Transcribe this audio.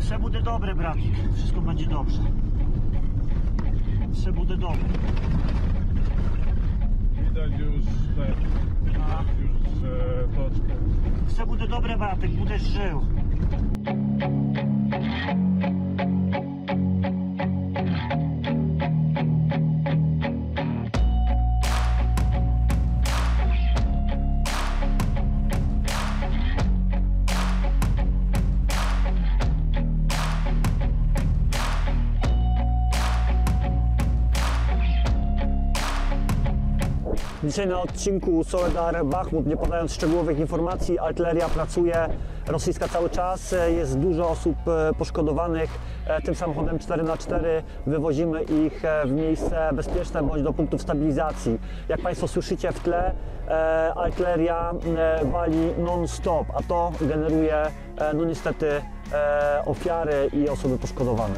Przebudę dobry, bratik. Wszystko będzie dobrze. Przebudę dobry. Widać już te, A. już e, toczkę. Przebudę dobry, bratek. Będziesz żył. Dzisiaj na odcinku Soledar Bachmut, nie podając szczegółowych informacji, artyleria pracuje, rosyjska cały czas, e, jest dużo osób e, poszkodowanych. E, Tym samochodem 4x4 wywozimy ich w miejsce bezpieczne bądź do punktów stabilizacji. Jak Państwo słyszycie w tle, artyleria wali non-stop, a to generuje no niestety ofiary i osoby poszkodowane.